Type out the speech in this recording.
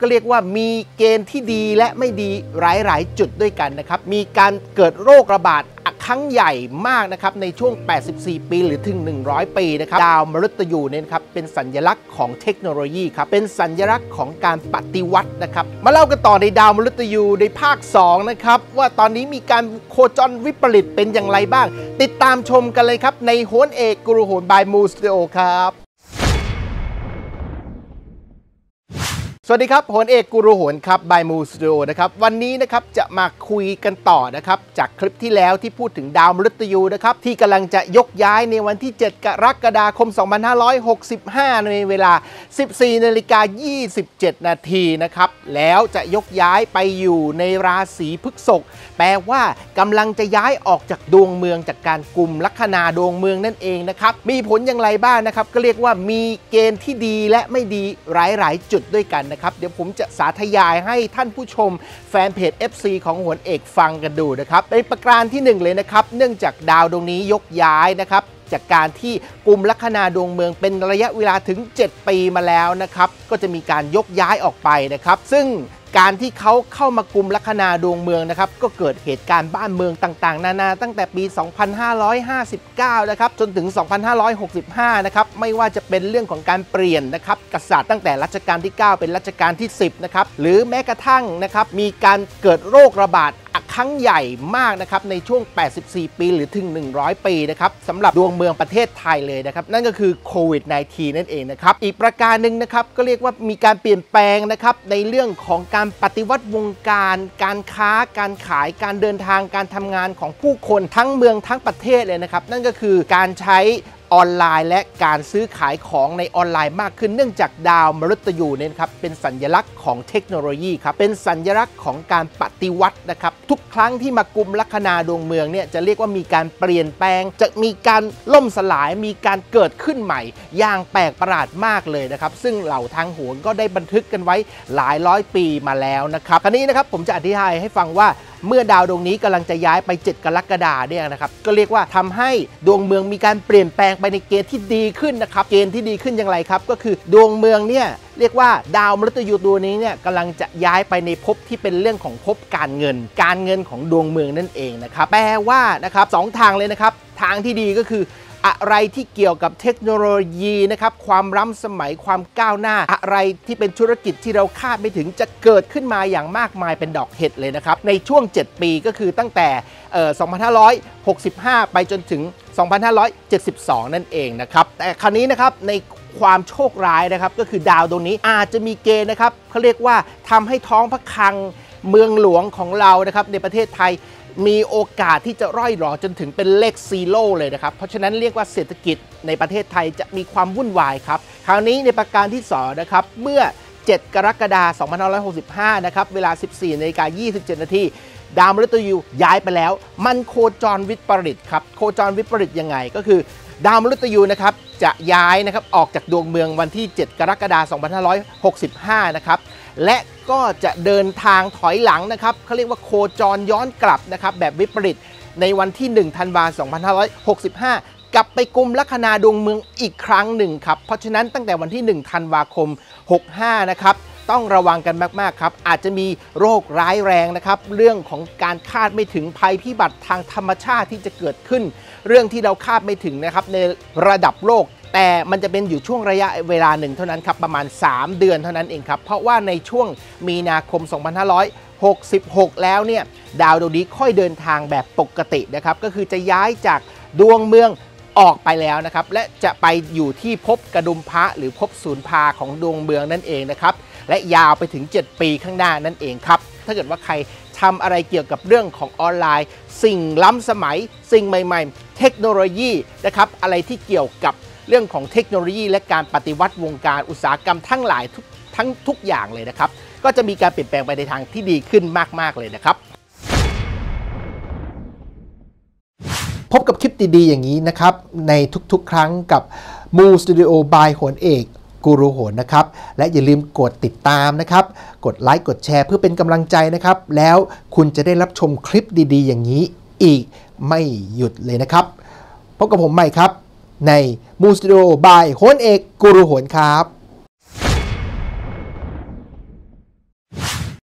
ก็เรียกว่ามีเกณฑ์ที่ดีและไม่ดีหลายๆ จุดด้วยกันนะครับ มีการเกิดโรคระบาดครั้งใหญ่มากนะครับในช่วง 84 ปีหรือถึง 100 ปีนะครับดาวมฤตยูเนี่ยครับเป็นสัญลักษณ์ของเทคโนโลยีครับเป็นสัญลักษณ์ของการปฏิวัตินะครับมาเล่ากันต่อในดาวมฤตยูในภาค 2 นะครับว่าตอนนี้มีการโคจรวิปริตเป็นอย่างไรบ้าง ติดตามชมกันเลยครับในโหนเอกกุรุโหนบายมูสตูดิโอครับ สวัสดีครับโหนเอกกุรุโหนครับบายมูสตูดิโอนะครับวันนี้นะครับจะมาคุยกันต่อนะครับจากคลิปที่แล้วที่พูดถึงดาวมฤตยูนะครับที่กำลังจะยกย้ายในวันที่ 7 กรกฎาคม 2565 ในเวลา 14นาฬิกา27 นาทีนะครับแล้วจะยกย้ายไปอยู่ในราศีพฤษภแปลว่ากำลังจะย้ายออกจากดวงเมืองจากการกลุ่มลัคนาดวงเมืองนั่นเองนะครับมีผลอย่างไรบ้างนะครับก็เรียกว่ามีเกณฑ์ที่ดีและไม่ดีหลาย ๆ จุดด้วยกันนะครับ เดี๋ยวผมจะสาธยายให้ท่านผู้ชมแฟนเพจ FC ของหวนเอกฟังกันดูนะครับในประการที่ 1 เลยนะครับ เนื่องจากดาวดวงนี้ยกย้ายนะครับจากการที่กลุ่มลัคนาดวงเมืองเป็นระยะเวลาถึง 7 ปีมาแล้วนะครับ ก็จะมีการยกย้ายออกไปนะครับ ซึ่ง การที่เขาเข้ามากลุ่มลัคนาดวงเมืองนะครับก็เกิดเหตุการณ์บ้านเมืองต่างๆ นานาตั้งแต่ปี 2559 นะครับจนถึง 2565 นะครับไม่ว่าจะเป็นเรื่องของการเปลี่ยนนะครับกษัตริย์ตั้งแต่รัชกาลที่ 9 เป็นรัชกาลที่ 10 นะครับหรือแม้กระทั่งนะครับมีการเกิดโรคระบาดค รั้งใหญ่มากนะครับในช่วง 84 ปีหรือถึง 100 ปีนะครับสำหรับดวงเมืองประเทศไทยเลยนะครับ นั่นก็คือโควิด -19 นั่นเองนะครับ อีกประการหนึ่งนะครับก็เรียกว่ามีการเปลี่ยนแปลงนะครับในเรื่องของการปฏิวัติวงการ การค้า การขาย การเดินทาง การทำงานของผู้คนทั้งเมืองทั้งประเทศเลยนะครับ นั่นก็คือการใช้ ออนไลน์และการซื้อขายของในออนไลน์มากขึ้น เนื่องจากดาวมฤตยูเนี่ยครับเป็นสัญลักษณ์ของเทคโนโลยีครับเป็นสัญลักษณ์ของการปฏิวัตินะครับทุกครั้งที่มากุมลัคนาดวงเมืองเนี่ยจะเรียกว่ามีการเปลี่ยนแปลง จะมีการล่มสลายมีการเกิดขึ้นใหม่ อย่างแปลกประหลาดมากเลยนะครับซึ่งเหล่าทางโหนก็ได้บันทึกกันไว้หลายร้อยปีมาแล้วนะครับคราวนี้นะครับผมจะอธิบายให้ฟังว่าเมื่อดาวดวงนี้กำลังจะย้ายไป 7 กรกฎาเนี่ยนะครับก็เรียกว่าทำให้ดวงเมืองมีการเปลี่ยนแปลงไปในเกณฑ์ที่ดีขึ้นนะครับเกณฑ์ที่ดีขึ้นอย่างไรครับ ก็คือดวงเมืองเนี่ยเรียกว่าดาวมฤตยูตัวนี้เนี่ยกำลังจะย้ายไปในภพที่เป็นเรื่องของภพการเงิน การเงินของดวงเมืองนั่นเองนะครับแปลว่านะครับสทางเลยนะครับทางที่ดีก็คือ อะไรที่เกี่ยวกับเทคโนโลยีนะครับความล้ำสมัยความก้าวหน้า อะไรที่เป็นธุรกิจที่เราคาดไม่ถึงจะเกิดขึ้นมาอย่างมากมายเป็นดอกเห็ดเลยนะครับ ในช่วง 7 ปีก็คือตั้งแต่ 2565 ไปจนถึง 2572 นั่นเองนะครับ แต่คราวนี้นะครับในความโชคร้ายนะครับก็คือดาวดวงนี้อาจจะมีเกณฑ์นะครับเขาเรียกว่าทำให้ท้องพระคลังเมืองหลวงของเรานะครับในประเทศไทย มีโอกาสที่จะร่อยหรอจนถึงเป็นเลขซีโร่เลยนะครับ เพราะฉะนั้นเรียกว่าเศรษฐกิจในประเทศไทยจะมีความวุ่นวายครับ คราวนี้ในประการที่2นะครับเมื่อ 7 กรกฎาคม 2565 นะครับ เวลา 14นาฬิกา27 นาทีดาวมฤตยูย้ายไปแล้ว มันโคจรวิปริตครับ โคจรวิปริตยังไงก็คือ ดาวมฤตยูนะครับจะย้ายนะครับออกจากดวงเมืองวันที่ 7 กรกฎาคม 2565 นะครับและก็จะเดินทางถอยหลังนะครับเขาเรียกว่าโคจรย้อนกลับนะครับแบบวิปริตในวันที่ 1 ธันวาคม 2565 กลับไปกลุ่มลัคนาดวงเมืองอีกครั้งหนึ่งครับเพราะฉะนั้นตั้งแต่วันที่ 1 ธันวาคม 65 นะครับ ต้องระวังกันมาก ๆ ครับ อาจจะมีโรคร้ายแรงนะครับ เรื่องของการคาดไม่ถึงภัยพิบัติทางธรรมชาติที่จะเกิดขึ้น เรื่องที่เราคาดไม่ถึงนะครับในระดับโลกแต่มันจะเป็นอยู่ช่วงระยะเวลาหนึ่งเท่านั้นครับ ประมาณ 3 เดือนเท่านั้นเองครับ เพราะว่าในช่วงมีนาคม 2566 แล้วเนี่ย ดาวดวงนี้ค่อยเดินทางแบบปกตินะครับ ก็คือจะย้ายจากดวงเมือง ออกไปแล้วนะครับ และจะไปอยู่ที่พบกระดุมพระหรือพบศูนย์พาของดวงเมืองนั่นเองนะครับ และยาวไปถึง 7 ปีข้างหน้านั่นเองครับ ถ้าเกิดว่าใครทำอะไรเกี่ยวกับเรื่องของออนไลน์ สิ่งล้ำสมัย สิ่งใหม่ ๆ เทคโนโลยีนะครับ อะไรที่เกี่ยวกับเรื่องของเทคโนโลยี และการปฏิวัติวงการอุตสาหกรรมทั้งหลายทุกทั้งทุกอย่างเลยนะครับ ก็จะมีการเปลี่ยนแปลงไปในทางที่ดีขึ้นมาก ๆ เลยนะครับ พบกับคลิปดีๆอย่างนี้นะครับ ในทุกๆ ครั้งกับมูสตูดิโอบายโหนเอกกูรูโหนนะครับ และอย่าลืมกดติดตามนะครับ กดไลค์กดแชร์เพื่อเป็นกำลังใจนะครับ แล้วคุณจะได้รับชมคลิปดีๆ อย่างนี้อีกไม่หยุดเลยนะครับ พบกับผมใหม่ครับ ในมูสตูดิโอบายโหนเอกกูรูโหนครับ